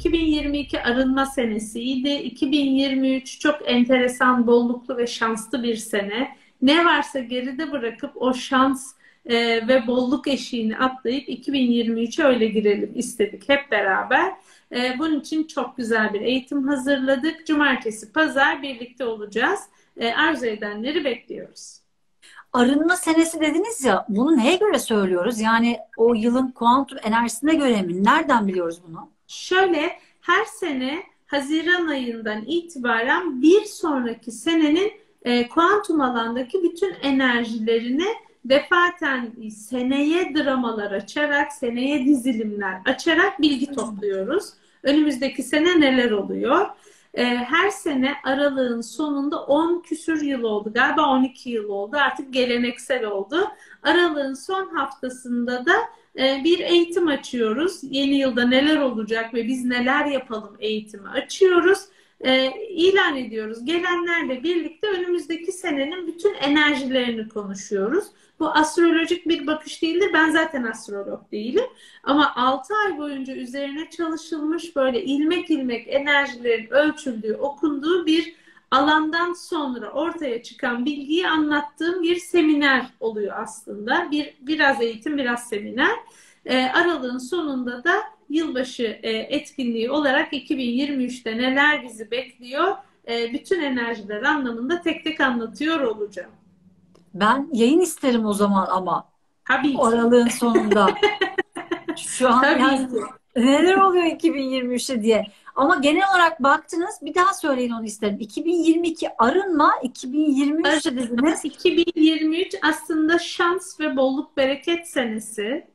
2022 arınma senesiydi. 2023 çok enteresan, bolluklu ve şanslı bir sene. Ne varsa geride bırakıp o şans e, ve bolluk eşiğini atlayıp 2023'e öyle girelim istedik hep beraber. E, bunun için çok güzel bir eğitim hazırladık. Cumartesi, pazar birlikte olacağız. E, arzu edenleri bekliyoruz. Arınma senesi dediniz ya, bunu neye göre söylüyoruz? Yani o yılın kuantum enerjisine göre mi? Nereden biliyoruz bunu? Şöyle, her sene Haziran ayından itibaren bir sonraki senenin e, kuantum alandaki bütün enerjilerini defaten seneye dramalar açarak, seneye dizilimler açarak bilgi topluyoruz. Önümüzdeki sene neler oluyor? Ee, her sene aralığın sonunda 10 küsür yıl oldu. Galiba 12 yıl oldu. Artık geleneksel oldu. Aralığın son haftasında da e, bir eğitim açıyoruz. Yeni yılda neler olacak ve biz neler yapalım eğitimi açıyoruz e, ilan ediyoruz. Gelenlerle birlikte önümüzdeki senenin bütün enerjilerini konuşuyoruz. Bu astrolojik bir bakış değildir. Ben zaten astrolog değilim. Ama 6 ay boyunca üzerine çalışılmış böyle ilmek ilmek enerjilerin ölçüldüğü, okunduğu bir alandan sonra ortaya çıkan bilgiyi anlattığım bir seminer oluyor aslında. Bir biraz eğitim, biraz seminer. E, aralığın sonunda da yılbaşı e, etkinliği olarak 2023'te neler bizi bekliyor? E, bütün enerjiler anlamında tek tek anlatıyor olacağım. Ben yayın isterim o zaman ama. Tabii ki. Aralığın sonunda. Şu an Tabii yani ki. neler oluyor 2023'te diye. Ama genel olarak baktınız bir daha söyleyin onu isterim. 2022 arınma, 2023'te dediniz. 2023 aslında şans ve bolluk bereket senesi.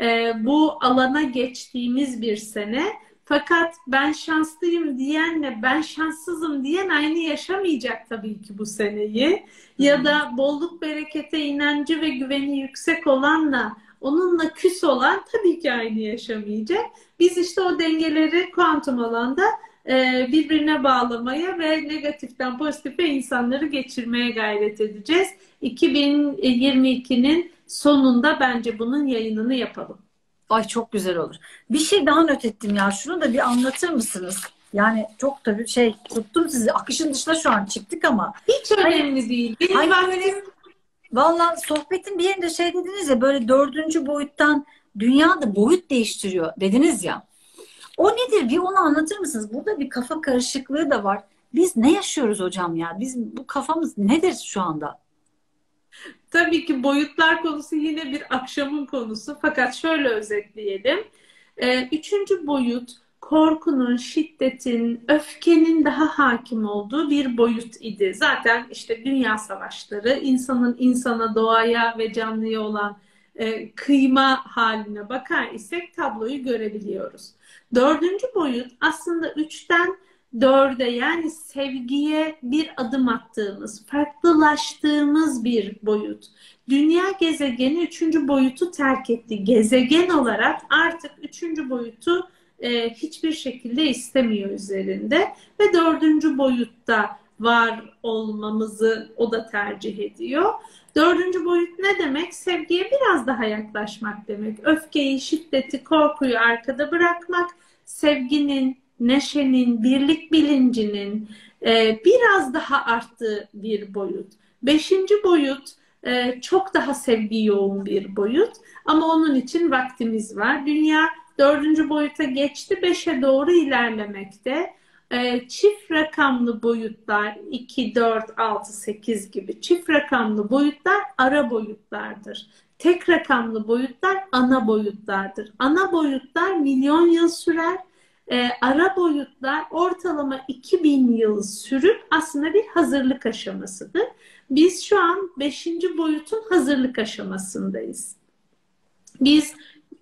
Ee, bu alana geçtiğimiz bir sene. Fakat ben şanslıyım diyenle ben şanssızım diyen aynı yaşamayacak tabii ki bu seneyi. Ya da bolluk berekete inancı ve güveni yüksek olanla onunla küs olan tabii ki aynı yaşamayacak. Biz işte o dengeleri kuantum alanda e, birbirine bağlamaya ve negatiften pozitife insanları geçirmeye gayret edeceğiz. 2022'nin sonunda bence bunun yayınını yapalım. Ay çok güzel olur. Bir şey daha not ettim ya. Şunu da bir anlatır mısınız? Yani çok tabii şey tuttum sizi. Akışın dışına şu an çıktık ama. Hiç önemli değil. Benim Hayır, vaktim Valla sohbetin bir yerinde şey dediniz ya böyle dördüncü boyuttan dünya da boyut değiştiriyor dediniz ya. O nedir? Bir onu anlatır mısınız? Burada bir kafa karışıklığı da var. Biz ne yaşıyoruz hocam ya? Biz bu kafamız nedir şu anda? Tabii ki boyutlar konusu yine bir akşamın konusu. Fakat şöyle özetleyelim. Ee, üçüncü boyut korkunun, şiddetin, öfkenin daha hakim olduğu bir boyut idi. Zaten işte dünya savaşları, insanın insana, doğaya ve canlıya olan e, kıyma haline bakar isek tabloyu görebiliyoruz. Dördüncü boyut aslında üçten dörde yani sevgiye bir adım attığımız, farklılaştığımız bir boyut. Dünya gezegeni üçüncü boyutu terk etti. Gezegen olarak artık üçüncü boyutu e, hiçbir şekilde istemiyor üzerinde ve dördüncü boyutta var olmamızı o da tercih ediyor. Dördüncü boyut ne demek? Sevgiye biraz daha yaklaşmak demek. Öfkeyi, şiddeti, korkuyu arkada bırakmak, sevginin, neşenin, birlik bilincinin e, biraz daha arttığı bir boyut. Beşinci boyut e, çok daha sevgi yoğun bir boyut ama onun için vaktimiz var. Dünya dördüncü boyuta geçti, beşe doğru ilerlemekte. E, çift rakamlı boyutlar 2, 4, 6, 8 gibi çift rakamlı boyutlar ara boyutlardır. Tek rakamlı boyutlar ana boyutlardır. Ana boyutlar milyon yıl sürer e, ara boyutlar ortalama 2000 yıl sürüp aslında bir hazırlık aşamasıdır. Biz şu an 5. boyutun hazırlık aşamasındayız. Biz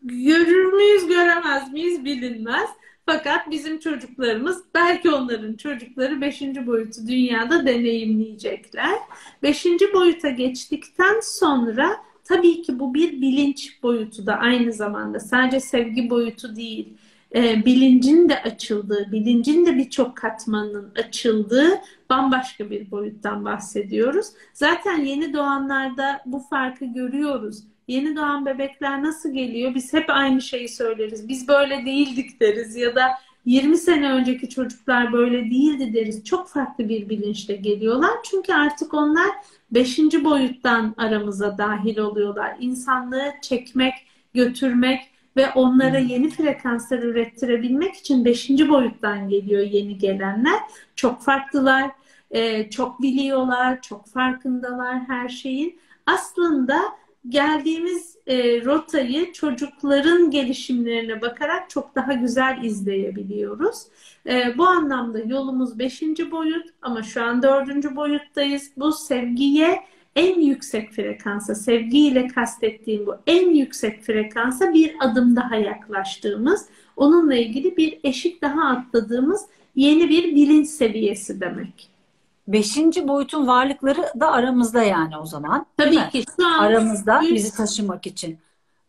görür müyüz, göremez miyiz bilinmez. Fakat bizim çocuklarımız, belki onların çocukları 5. boyutu dünyada deneyimleyecekler. 5. boyuta geçtikten sonra tabii ki bu bir bilinç boyutu da aynı zamanda. Sadece sevgi boyutu değil e, bilincin de açıldığı, bilincin de birçok katmanın açıldığı bambaşka bir boyuttan bahsediyoruz. Zaten yeni doğanlarda bu farkı görüyoruz. Yeni doğan bebekler nasıl geliyor? Biz hep aynı şeyi söyleriz. Biz böyle değildik deriz ya da 20 sene önceki çocuklar böyle değildi deriz. Çok farklı bir bilinçle geliyorlar. Çünkü artık onlar beşinci boyuttan aramıza dahil oluyorlar. İnsanlığı çekmek, götürmek ve onlara yeni frekanslar ürettirebilmek için beşinci boyuttan geliyor yeni gelenler. Çok farklılar, e, çok biliyorlar, çok farkındalar her şeyin. Aslında geldiğimiz e, rotayı çocukların gelişimlerine bakarak çok daha güzel izleyebiliyoruz. E, bu anlamda yolumuz beşinci boyut ama şu an dördüncü boyuttayız. Bu sevgiye en yüksek frekansa, sevgiyle kastettiğim bu en yüksek frekansa bir adım daha yaklaştığımız, onunla ilgili bir eşik daha atladığımız yeni bir bilinç seviyesi demek. Beşinci boyutun varlıkları da aramızda yani o zaman. Tabii ki şu an aramızda üç, bizi taşımak için.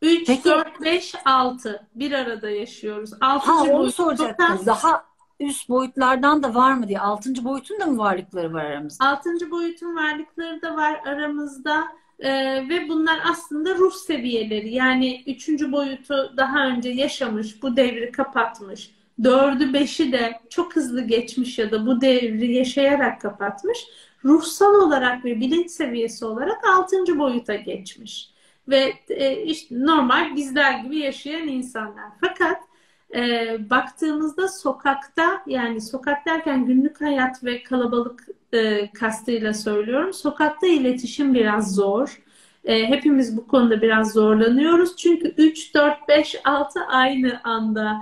3, Peki, 4, 5, 6 bir arada yaşıyoruz. Altıncı ha, onu soracaktım. Daha üst boyutlardan da var mı diye. Altıncı boyutun da mı varlıkları var aramızda? Altıncı boyutun varlıkları da var aramızda. Ee, ve bunlar aslında ruh seviyeleri. Yani üçüncü boyutu daha önce yaşamış, bu devri kapatmış. Dördü, beşi de çok hızlı geçmiş ya da bu devri yaşayarak kapatmış. Ruhsal olarak ve bilinç seviyesi olarak altıncı boyuta geçmiş. Ve e, işte normal bizler gibi yaşayan insanlar. Fakat e, baktığımızda sokakta yani sokak derken günlük hayat ve kalabalık e, kastıyla söylüyorum. Sokakta iletişim biraz zor. E, hepimiz bu konuda biraz zorlanıyoruz. Çünkü 3, 4, 5, 6 aynı anda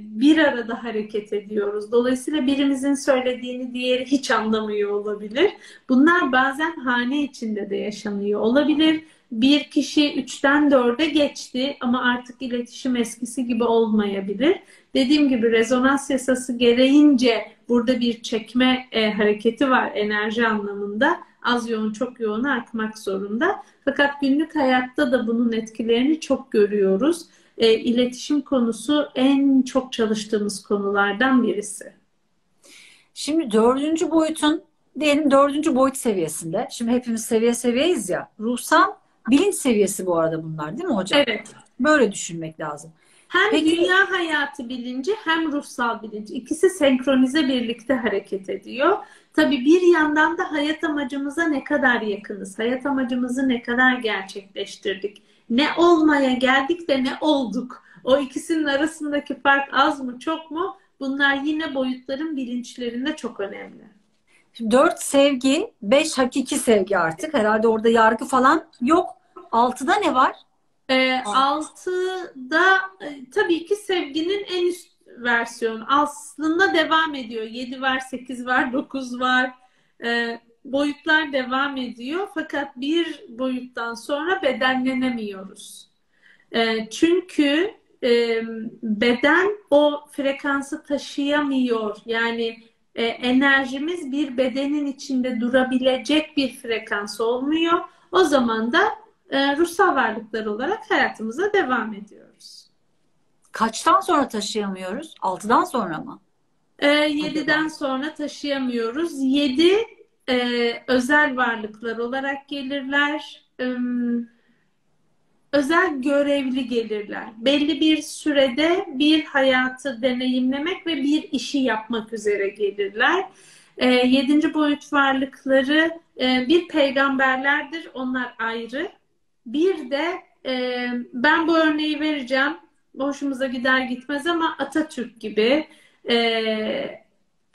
bir arada hareket ediyoruz. Dolayısıyla birimizin söylediğini diğeri hiç anlamıyor olabilir. Bunlar bazen hane içinde de yaşanıyor olabilir bir kişi üçten dörde geçti ama artık iletişim eskisi gibi olmayabilir. Dediğim gibi rezonans yasası gereğince burada bir çekme e, hareketi var enerji anlamında. Az yoğun çok yoğun akmak zorunda. Fakat günlük hayatta da bunun etkilerini çok görüyoruz. E, iletişim konusu en çok çalıştığımız konulardan birisi. Şimdi dördüncü boyutun diyelim dördüncü boyut seviyesinde. Şimdi hepimiz seviye seviyeyiz ya. Ruhsal Bilinç seviyesi bu arada bunlar değil mi hocam? Evet. Böyle düşünmek lazım. Hem Peki, dünya hayatı bilinci hem ruhsal bilinç. ikisi senkronize birlikte hareket ediyor. Tabii bir yandan da hayat amacımıza ne kadar yakınız? Hayat amacımızı ne kadar gerçekleştirdik? Ne olmaya geldik de ne olduk? O ikisinin arasındaki fark az mı çok mu? Bunlar yine boyutların bilinçlerinde çok önemli. Dört sevgi, beş hakiki sevgi artık. Herhalde orada yargı falan yok. Altıda ne var? E, altıda e, tabii ki sevginin en üst versiyonu. Aslında devam ediyor. Yedi var, sekiz var, dokuz var. E, boyutlar devam ediyor. Fakat bir boyuttan sonra bedenlenemiyoruz. E, çünkü e, beden o frekansı taşıyamıyor. Yani e, enerjimiz bir bedenin içinde durabilecek bir frekans olmuyor. O zaman da e, ruhsal varlıklar olarak hayatımıza devam ediyoruz. Kaçtan sonra taşıyamıyoruz? Altıdan sonra mı? E, yediden sonra taşıyamıyoruz. Yedi e, özel varlıklar olarak gelirler. E, özel görevli gelirler. Belli bir sürede bir hayatı deneyimlemek ve bir işi yapmak üzere gelirler. E, yedinci boyut varlıkları e, bir peygamberlerdir. Onlar ayrı. Bir de e, ben bu örneği vereceğim. Hoşumuza gider gitmez ama Atatürk gibi e,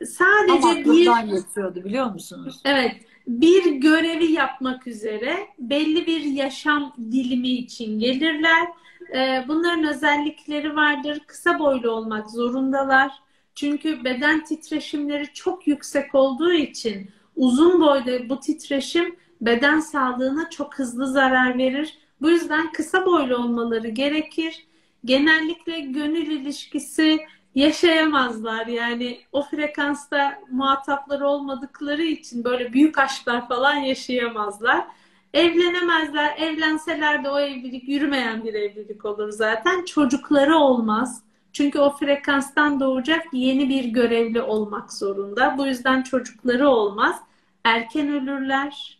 sadece ama bir... geçiyordu biliyor musunuz? Evet bir görevi yapmak üzere belli bir yaşam dilimi için gelirler. Ee, bunların özellikleri vardır. Kısa boylu olmak zorundalar. Çünkü beden titreşimleri çok yüksek olduğu için uzun boyda bu titreşim beden sağlığına çok hızlı zarar verir. Bu yüzden kısa boylu olmaları gerekir. Genellikle gönül ilişkisi yaşayamazlar. Yani o frekansta muhatapları olmadıkları için böyle büyük aşklar falan yaşayamazlar. Evlenemezler. Evlenseler de o evlilik yürümeyen bir evlilik olur zaten. Çocukları olmaz. Çünkü o frekanstan doğacak yeni bir görevli olmak zorunda. Bu yüzden çocukları olmaz. Erken ölürler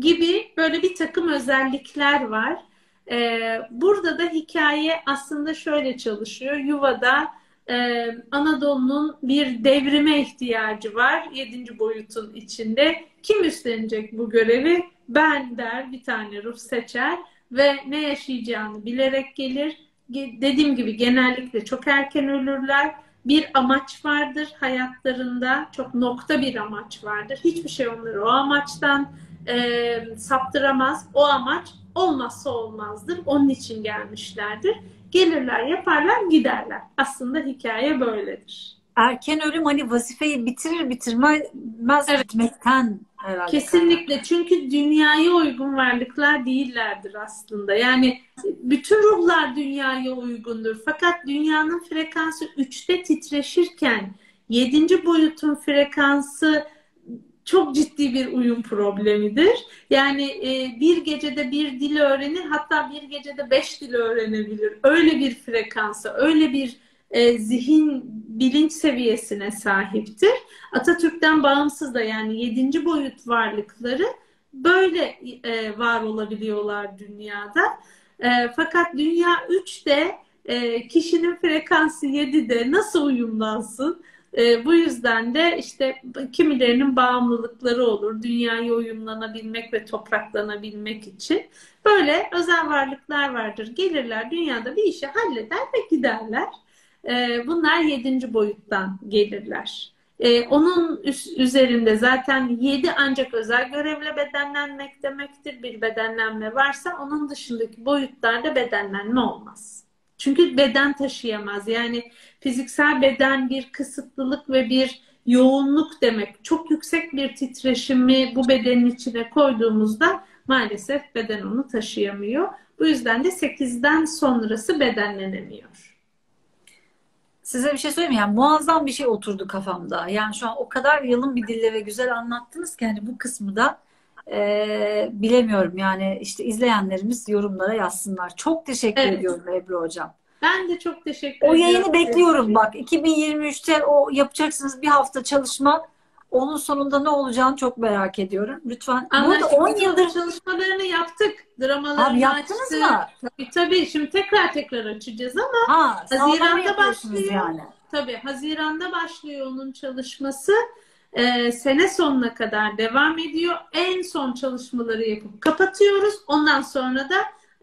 gibi böyle bir takım özellikler var. Ee, burada da hikaye aslında şöyle çalışıyor. Yuvada e, Anadolu'nun bir devrime ihtiyacı var. Yedinci boyutun içinde. Kim üstlenecek bu görevi? Ben der bir tane ruh seçer ve ne yaşayacağını bilerek gelir. Dediğim gibi genellikle çok erken ölürler. Bir amaç vardır hayatlarında. Çok nokta bir amaç vardır. Hiçbir şey onları o amaçtan e, saptıramaz. O amaç olmazsa olmazdır. Onun için gelmişlerdir. Gelirler, yaparlar, giderler. Aslında hikaye böyledir. Erken ölüm hani vazifeyi bitirir bitirmez evet. gitmekten herhalde. Kesinlikle. Çünkü dünyaya uygun varlıklar değillerdir aslında. Yani bütün ruhlar dünyaya uygundur. Fakat dünyanın frekansı 3'te titreşirken 7. boyutun frekansı çok ciddi bir uyum problemidir. Yani e, bir gecede bir dil öğrenir hatta bir gecede beş dil öğrenebilir. Öyle bir frekansa, öyle bir e, zihin bilinç seviyesine sahiptir. Atatürk'ten bağımsız da yani yedinci boyut varlıkları böyle e, var olabiliyorlar dünyada. E, fakat dünya 3'te e, kişinin frekansı 7'de nasıl uyumlansın? E, bu yüzden de işte kimilerinin bağımlılıkları olur. Dünyaya uyumlanabilmek ve topraklanabilmek için. Böyle özel varlıklar vardır. Gelirler dünyada bir işi halleder ve giderler. E, bunlar yedinci boyuttan gelirler. E, onun üzerinde zaten yedi ancak özel görevle bedenlenmek demektir. Bir bedenlenme varsa onun dışındaki boyutlarda bedenlenme olmaz. Çünkü beden taşıyamaz. Yani fiziksel beden bir kısıtlılık ve bir yoğunluk demek. Çok yüksek bir titreşimi bu bedenin içine koyduğumuzda maalesef beden onu taşıyamıyor. Bu yüzden de 8'den sonrası bedenlenemiyor. Size bir şey söyleyeyim? Yani muazzam bir şey oturdu kafamda. Yani şu an o kadar yalın bir dille ve güzel anlattınız ki hani bu kısmı da e, bilemiyorum. Yani işte izleyenlerimiz yorumlara yazsınlar. Çok teşekkür evet. ediyorum Ebru Hocam. Ben de çok teşekkür o. O yayını bekliyorum bak. 2023'te o yapacaksınız bir hafta çalışma. Onun sonunda ne olacağını çok merak ediyorum. Lütfen. Anlaştık. Burada 10 yıldır çalışmalarını yaptık. Dramalarını Abi yaptınız açtık. mı? Tabii tabii. Şimdi tekrar tekrar açacağız ama ha, Haziran'da başlıyor. Yani. Tabii Haziran'da başlıyor onun çalışması. Ee, sene sonuna kadar devam ediyor. En son çalışmaları yapıp kapatıyoruz. Ondan sonra da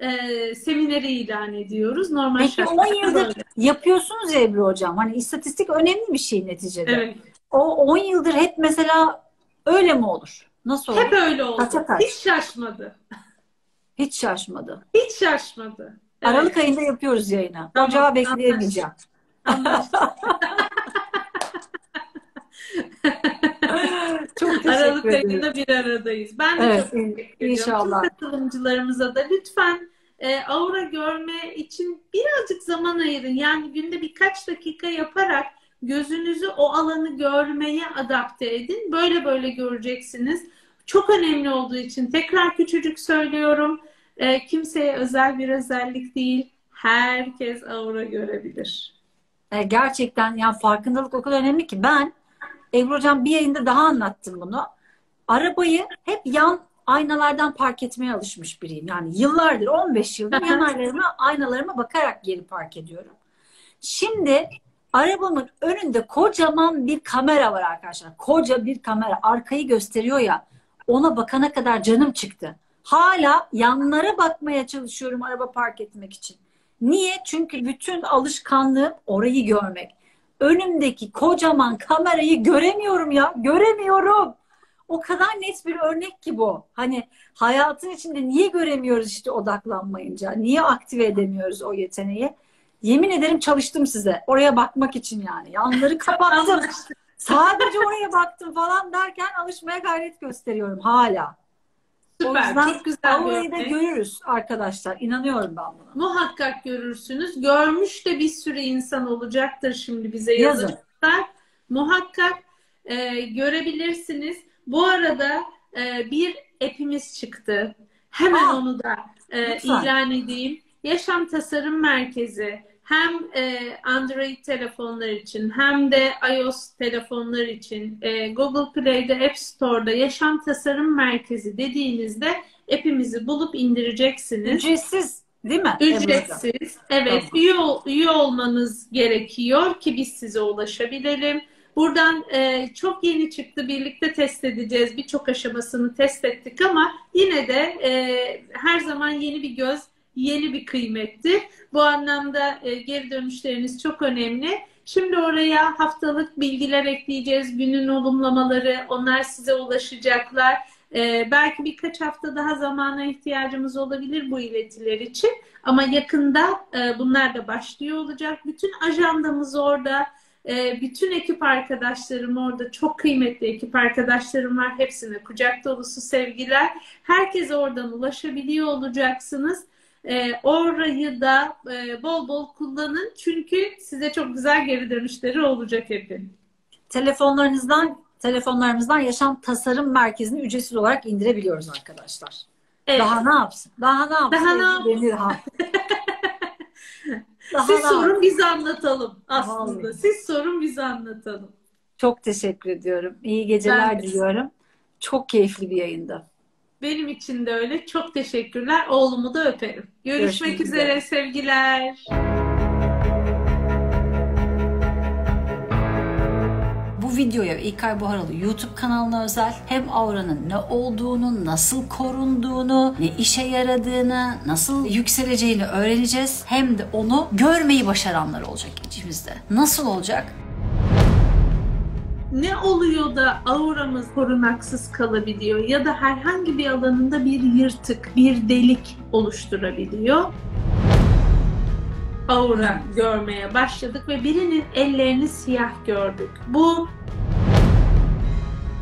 e, semineri ilan ediyoruz. Normal Peki 10 yıldır böyle. yapıyorsunuz Ebru Hocam. Hani istatistik önemli bir şey neticede. Evet. O 10 yıldır hep mesela öyle mi olur? Nasıl olur? Hep öyle oldu. Kaça kaç? Hiç şaşmadı. Hiç şaşmadı. Hiç şaşmadı. Evet. Aralık ayında yapıyoruz yayını. Tamam, Ocağı bekleyemeyeceğim. çok Aralık ayında bir aradayız. Ben de evet, çok teşekkür İnşallah. Tüm katılımcılarımıza da lütfen e, aura görme için birazcık zaman ayırın. Yani günde birkaç dakika yaparak gözünüzü o alanı görmeye adapte edin. Böyle böyle göreceksiniz. Çok önemli olduğu için tekrar küçücük söylüyorum. E, kimseye özel bir özellik değil. Herkes aura görebilir. E, gerçekten yani farkındalık o kadar önemli ki ben Ebru Hocam bir yayında daha anlattım bunu. Arabayı hep yan aynalardan park etmeye alışmış biriyim. Yani yıllardır 15 yıldır yan aynalarıma, aynalarıma bakarak geri park ediyorum. Şimdi arabamın önünde kocaman bir kamera var arkadaşlar. Koca bir kamera arkayı gösteriyor ya. Ona bakana kadar canım çıktı. Hala yanlara bakmaya çalışıyorum araba park etmek için. Niye? Çünkü bütün alışkanlığım orayı görmek önümdeki kocaman kamerayı göremiyorum ya. Göremiyorum. O kadar net bir örnek ki bu. Hani hayatın içinde niye göremiyoruz işte odaklanmayınca? Niye aktive edemiyoruz o yeteneği? Yemin ederim çalıştım size. Oraya bakmak için yani. Yanları kapattım. Sadece oraya baktım falan derken alışmaya gayret gösteriyorum hala. Süper. O çok güzel bir da görürüz arkadaşlar. İnanıyorum ben buna. Muhakkak görürsünüz. Görmüş de bir sürü insan olacaktır şimdi bize yazacaklar. Muhakkak e, görebilirsiniz. Bu arada e, bir app'imiz çıktı. Hemen Aa, onu da e, ilan edeyim. Yaşam Tasarım Merkezi hem e, Android telefonlar için hem de iOS telefonlar için e, Google Play'de App Store'da Yaşam Tasarım Merkezi dediğinizde app'imizi bulup indireceksiniz. Ücretsiz Değil mi? Ücretsiz. Evet. Tamam. Üye, üye olmanız gerekiyor ki biz size ulaşabilelim. Buradan e, çok yeni çıktı. Birlikte test edeceğiz. Birçok aşamasını test ettik ama yine de e, her zaman yeni bir göz, yeni bir kıymettir. Bu anlamda e, geri dönüşleriniz çok önemli. Şimdi oraya haftalık bilgiler ekleyeceğiz. Günün olumlamaları, onlar size ulaşacaklar. Ee, belki birkaç hafta daha zamana ihtiyacımız olabilir bu iletiler için. Ama yakında e, bunlar da başlıyor olacak. Bütün ajandamız orada. E, bütün ekip arkadaşlarım orada. Çok kıymetli ekip arkadaşlarım var. Hepsine kucak dolusu sevgiler. Herkes oradan ulaşabiliyor olacaksınız. E, orayı da e, bol bol kullanın. Çünkü size çok güzel geri dönüşleri olacak hepin. Telefonlarınızdan telefonlarımızdan yaşam tasarım merkezini ücretsiz olarak indirebiliyoruz arkadaşlar. Evet. Daha ne yapsın? Daha ne yapsın? Daha ne yapsın? Daha Siz sorun biz anlatalım aslında. Vallahi. Siz sorun biz anlatalım. Çok teşekkür ediyorum. İyi geceler ben diliyorum. Çok keyifli bir yayında. Benim için de öyle. Çok teşekkürler. Oğlumu da öperim. Görüşmek Görüşmek üzere. üzere sevgiler. Videoya İlkay Buharalı YouTube kanalına özel hem auranın ne olduğunu, nasıl korunduğunu, ne işe yaradığını, nasıl yükseleceğini öğreneceğiz. Hem de onu görmeyi başaranlar olacak içimizde. Nasıl olacak? ne oluyor da auramız korunaksız kalabiliyor ya da herhangi bir alanında bir yırtık, bir delik oluşturabiliyor? Aura görmeye başladık ve birinin ellerini siyah gördük. Bu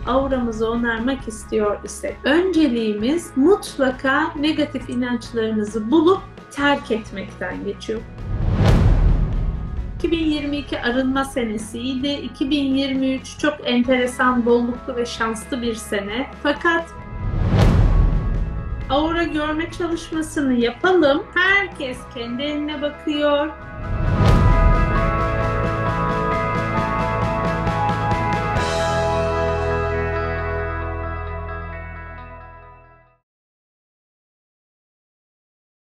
auramızı onarmak istiyor ise önceliğimiz mutlaka negatif inançlarınızı bulup terk etmekten geçiyor. 2022 arınma senesiydi. 2023 çok enteresan, bolluklu ve şanslı bir sene. Fakat aura görme çalışmasını yapalım. Herkes kendi eline bakıyor.